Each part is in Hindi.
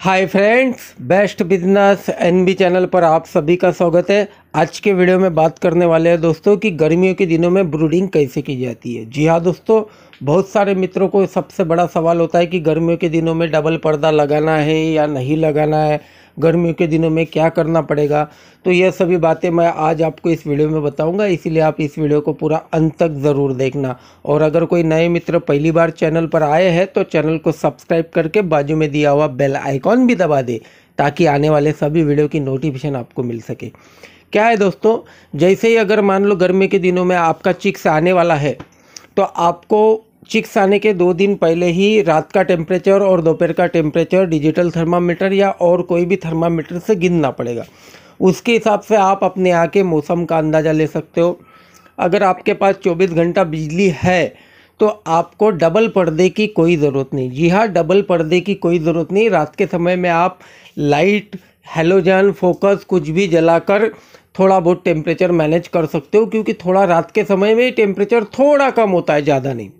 Hi friends best business NB channel पर आप सभी का स्वागत है। आज के वीडियो में बात करने वाले हैं दोस्तों कि गर्मियों के दिनों में ब्रूडिंग कैसे की जाती है। जी हाँ दोस्तों, बहुत सारे मित्रों को सबसे बड़ा सवाल होता है कि गर्मियों के दिनों में डबल पर्दा लगाना है या नहीं लगाना है? गर्मियों के दिनों में क्या करना पड़ेगा? तो यह सभी बातें मैं आज आपको इस वीडियो में बताऊँगा, इसीलिए आप इस वीडियो को पूरा अंत तक ज़रूर देखना। और अगर कोई नए मित्र पहली बार चैनल पर आए हैं तो चैनल को सब्सक्राइब करके बाजू में दिया हुआ बेल आइकॉन भी दबा दे, ताकि आने वाले सभी वीडियो की नोटिफिकेशन आपको मिल सके। क्या है दोस्तों, जैसे ही अगर मान लो गर्मी के दिनों में आपका चिक्स आने वाला है तो आपको चिक्स आने के दो दिन पहले ही रात का टेम्परेचर और दोपहर का टेम्परेचर डिजिटल थर्मामीटर या और कोई भी थर्मामीटर से गिनना पड़ेगा। उसके हिसाब से आप अपने यहाँ के मौसम का अंदाज़ा ले सकते हो। अगर आपके पास 24 घंटा बिजली है तो आपको डबल पर्दे की कोई ज़रूरत नहीं। जी हाँ डबल पर्दे की कोई ज़रूरत नहीं। रात के समय में आप लाइट हेलोजन फोकस कुछ भी जलाकर थोड़ा बहुत टेम्परेचर मैनेज कर सकते हो, क्योंकि थोड़ा रात के समय में ही टेम्परेचर थोड़ा कम होता है, ज़्यादा नहीं।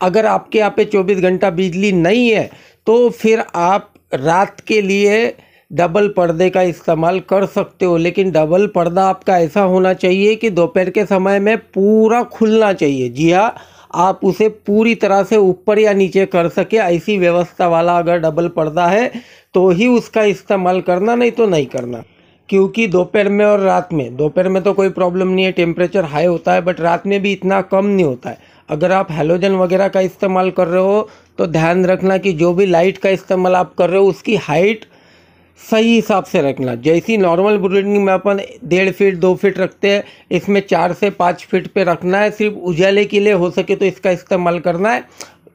अगर आपके यहाँ पे 24 घंटा बिजली नहीं है तो फिर आप रात के लिए डबल पर्दे का इस्तेमाल कर सकते हो, लेकिन डबल पर्दा आपका ऐसा होना चाहिए कि दोपहर के समय में पूरा खुलना चाहिए। जी हाँ आप उसे पूरी तरह से ऊपर या नीचे कर सके, ऐसी व्यवस्था वाला अगर डबल पर्दा है तो ही उसका इस्तेमाल करना, नहीं तो नहीं करना। क्योंकि दोपहर में और रात में। दोपहर में तो कोई प्रॉब्लम नहीं है टेम्परेचर हाई होता है बट रात में भी इतना कम नहीं होता है। अगर आप हेलोजन वगैरह का इस्तेमाल कर रहे हो तो ध्यान रखना कि जो भी लाइट का इस्तेमाल आप कर रहे हो, उसकी हाइट सही हिसाब से रखना। जैसी नॉर्मल ब्रीडिंग में अपन डेढ़ फीट दो फीट रखते हैं, इसमें चार से पाँच फीट पे रखना है। सिर्फ़ उजाले के लिए हो सके तो इसका इस्तेमाल करना है।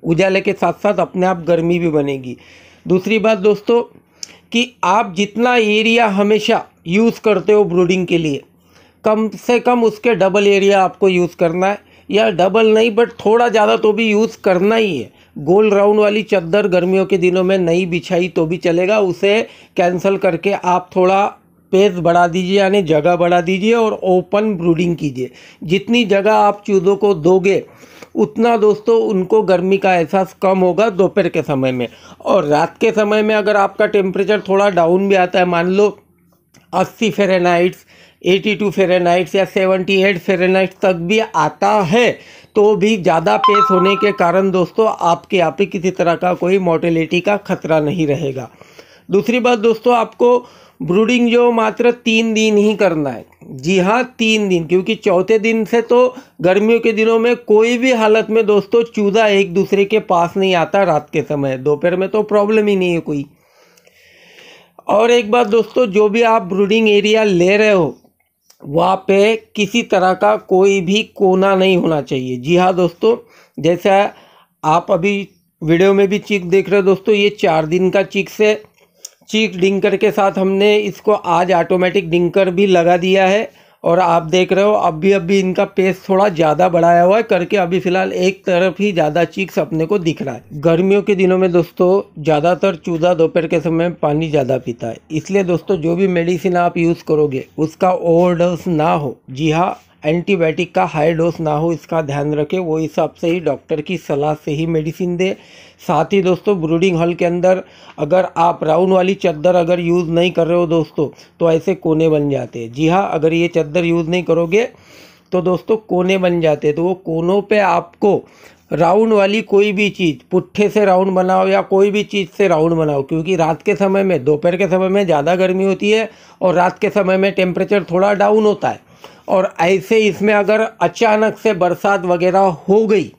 उजाले के साथ साथ अपने आप गर्मी भी बनेगी। दूसरी बात दोस्तों कि आप जितना एरिया हमेशा यूज़ करते हो ब्रूडिंग के लिए, कम से कम उसके डबल एरिया आपको यूज़ करना है। या डबल नहीं बट थोड़ा ज़्यादा तो भी यूज़ करना ही है। गोल राउंड वाली चद्दर गर्मियों के दिनों में नहीं बिछाई तो भी चलेगा। उसे कैंसिल करके आप थोड़ा पेस बढ़ा दीजिए, यानी जगह बढ़ा दीजिए और ओपन ब्रूडिंग कीजिए। जितनी जगह आप चूज़ों को दोगे उतना दोस्तों उनको गर्मी का एहसास कम होगा दोपहर के समय में। और रात के समय में अगर आपका टेम्परेचर थोड़ा डाउन भी आता है, मान लो अस्सी फेरेनाइट्स 82 फेरेनाइट्स या 78 फेरेनाइट्स तक भी आता है तो भी ज़्यादा पेस होने के कारण दोस्तों आपके यहाँ पे किसी तरह का कोई मोर्टेलिटी का खतरा नहीं रहेगा। दूसरी बात दोस्तों, आपको ब्रूडिंग जो मात्र तीन दिन ही करना है जी हाँ तीन दिन, क्योंकि चौथे दिन से तो गर्मियों के दिनों में कोई भी हालत में दोस्तों चूजा एक दूसरे के पास नहीं आता रात के समय। दोपहर में तो प्रॉब्लम ही नहीं है कोई। और एक बात दोस्तों, जो भी आप ब्रूडिंग एरिया ले रहे हो, वहाँ पे किसी तरह का कोई भी कोना नहीं होना चाहिए। जी हाँ दोस्तों, जैसा आप अभी वीडियो में भी चीक देख रहे हो दोस्तों, ये चार दिन का चिक्स से चीक डिंकर के साथ हमने इसको आज ऑटोमेटिक डिंकर भी लगा दिया है। और आप देख रहे हो अभी अभी इनका पेस थोड़ा ज़्यादा बढ़ाया हुआ है, करके अभी फ़िलहाल एक तरफ़ ही ज़्यादा चीक्स अपने को दिख रहा है। गर्मियों के दिनों में दोस्तों, ज़्यादातर चूजा दोपहर के समय पानी ज़्यादा पीता है। इसलिए दोस्तों, जो भी मेडिसिन आप यूज़ करोगे, उसका ओवरडोज ना हो। जी हाँ एंटीबायोटिक का हाई डोज ना हो, इसका ध्यान रखें। वो हिसाब से ही डॉक्टर की सलाह से ही मेडिसिन दे। साथ ही दोस्तों, ब्रूडिंग हॉल के अंदर अगर आप राउंड वाली चद्दर अगर यूज़ नहीं कर रहे हो दोस्तों तो ऐसे कोने बन जाते हैं। जी हाँ अगर ये चद्दर यूज़ नहीं करोगे तो दोस्तों कोने बन जाते तो वो कोनों पे आपको राउंड वाली कोई भी चीज़, पुट्ठे से राउंड बनाओ या कोई भी चीज़ से राउंड बनाओ, क्योंकि रात के समय में, दोपहर के समय में ज़्यादा गर्मी होती है और रात के समय में टेम्परेचर थोड़ा डाउन होता है। और ऐसे इसमें अगर अचानक से बरसात वगैरह हो गई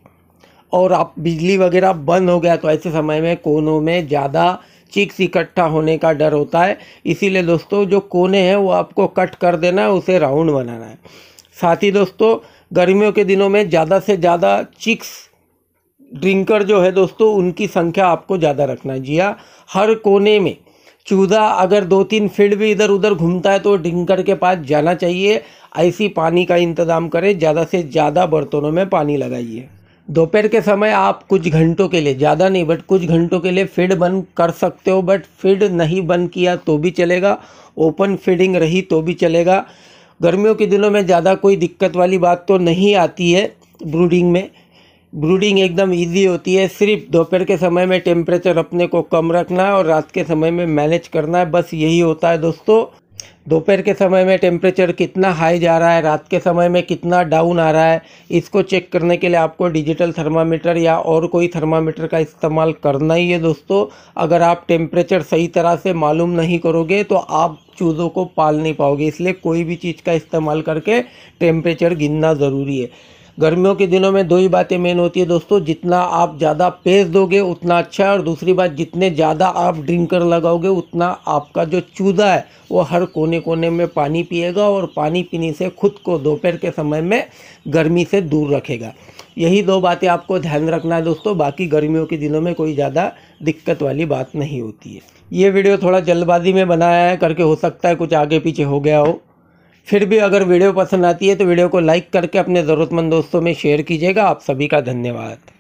और आप बिजली वगैरह बंद हो गया तो ऐसे समय में कोनों में ज़्यादा चिक्स इकट्ठा होने का डर होता है। इसीलिए दोस्तों, जो कोने हैं, वो आपको कट कर देना है, उसे राउंड बनाना है। साथ ही दोस्तों, गर्मियों के दिनों में ज़्यादा से ज़्यादा चिक्स ड्रिंकर जो है दोस्तों, उनकी संख्या आपको ज़्यादा रखना है। जी हाँ हर कोने में चूदा अगर दो तीन फ़ील्ड भी इधर उधर घूमता है तो ड्रिंकर के पास जाना चाहिए। ऐसी पानी का इंतज़ाम करें, ज़्यादा से ज़्यादा बर्तनों में पानी लगाइए। दोपहर के समय आप कुछ घंटों के लिए, ज़्यादा नहीं बट कुछ घंटों के लिए फ़ीड बंद कर सकते हो बट फ़ीड नहीं बंद किया तो भी चलेगा ओपन फीडिंग रही तो भी चलेगा। गर्मियों के दिनों में ज़्यादा कोई दिक्कत वाली बात तो नहीं आती है ब्रूडिंग में। ब्रूडिंग एकदम इजी होती है, सिर्फ़ दोपहर के समय में टेम्परेचर अपने को कम रखना है और रात के समय में मैनेज करना है, बस यही होता है दोस्तों। दोपहर के समय में टेम्परेचर कितना हाई जा रहा है, रात के समय में कितना डाउन आ रहा है, इसको चेक करने के लिए आपको डिजिटल थर्मामीटर या और कोई थर्मामीटर का इस्तेमाल करना ही है दोस्तों। अगर आप टेम्परेचर सही तरह से मालूम नहीं करोगे तो आप चूज़ों को पाल नहीं पाओगे। इसलिए कोई भी चीज़ का इस्तेमाल करके टेम्परेचर गिनना ज़रूरी है। गर्मियों के दिनों में दो ही बातें मेन होती है दोस्तों, जितना आप ज़्यादा पेस दोगे, उतना अच्छा है, और दूसरी बात, जितने ज़्यादा आप ड्रिंकर लगाओगे, उतना आपका जो चूजा है, वो हर कोने कोने में पानी पिएगा और पानी पीने से खुद को दोपहर के समय में गर्मी से दूर रखेगा। यही दो बातें आपको ध्यान रखना है दोस्तों, बाकी गर्मियों के दिनों में कोई ज़्यादा दिक्कत वाली बात नहीं होती है। ये वीडियो थोड़ा जल्दबाजी में बनाया है, करके हो सकता है कुछ आगे पीछे हो गया हो। फिर भी अगर वीडियो पसंद आती है तो वीडियो को लाइक करके अपने ज़रूरतमंद दोस्तों में शेयर कीजिएगा। आप सभी का धन्यवाद।